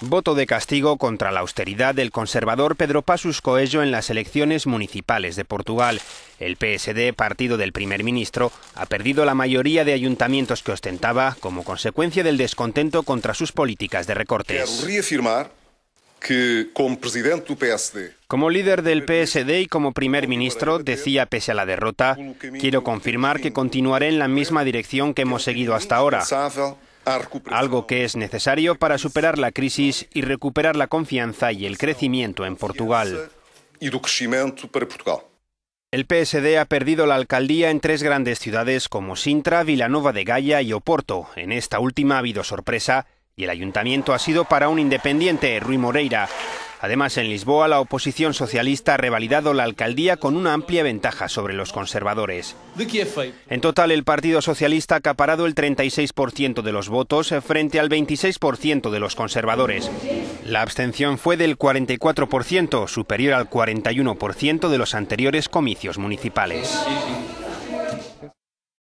Voto de castigo contra la austeridad del conservador Pedro Passus Coelho en las elecciones municipales de Portugal. El PSD, partido del primer ministro, ha perdido la mayoría de ayuntamientos que ostentaba como consecuencia del descontento contra sus políticas de recortes. reafirmar que como presidente del PSD como líder del PSD y como primer ministro, decía pese a la derrota, quiero confirmar que continuaré en la misma dirección que hemos seguido hasta ahora algo que es necesario para superar la crisis y recuperar la confianza y el crecimiento en Portugal. El PSD ha perdido la alcaldía en tres grandes ciudades como Sintra, Vilanova de Gaia y Oporto. En esta última ha habido sorpresa y el ayuntamiento ha sido para un independiente, Rui Moreira. Además, en Lisboa, la oposición socialista ha revalidado la alcaldía con una amplia ventaja sobre los conservadores. En total, el Partido Socialista ha acaparado el 36% de los votos frente al 26% de los conservadores. La abstención fue del 44%, superior al 41% de los anteriores comicios municipales.